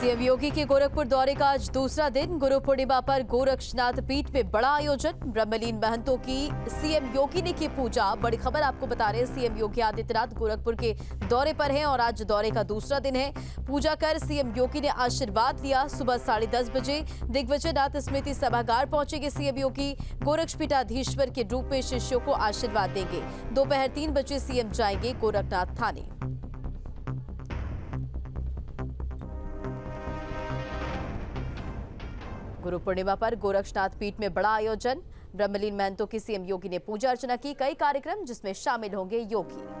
CM योगी के गोरखपुर दौरे का आज दूसरा दिन। गुरु पूर्णिमा पर गोरक्षनाथ पीठ में बड़ा आयोजन। ब्रह्मलीन महंतों की सीएम योगी ने की पूजा। बड़ी खबर आपको बता रहे सीएम योगी आदित्यनाथ गोरखपुर के दौरे पर हैं और आज दौरे का दूसरा दिन है। पूजा कर सीएम योगी ने आशीर्वाद लिया। सुबह साढ़े दस बजे दिग्विजयनाथ स्मृति सभागार पहुँचेंगे सीएम योगी। गोरक्षपीठाधीश्वर के रूप में शिष्यों को आशीर्वाद देंगे। दोपहर तीन बजे सीएम जाएँगे गोरखनाथ थाने। गुरु पूर्णिमा पर गोरक्षनाथ पीठ में बड़ा आयोजन। ब्रह्मलीन महंतों की सीएम योगी ने पूजा अर्चना की। कई कार्यक्रम जिसमें शामिल होंगे योगी।